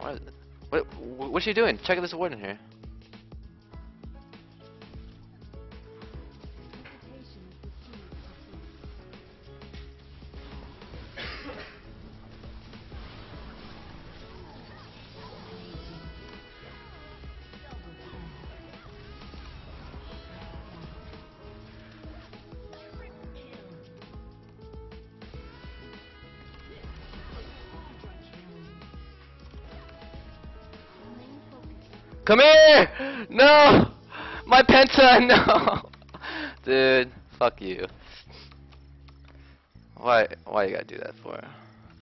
What? What? What's she doing? Check out this warden here. Come here! No! My penta, no! Dude, fuck you. Why, why you gotta do that for?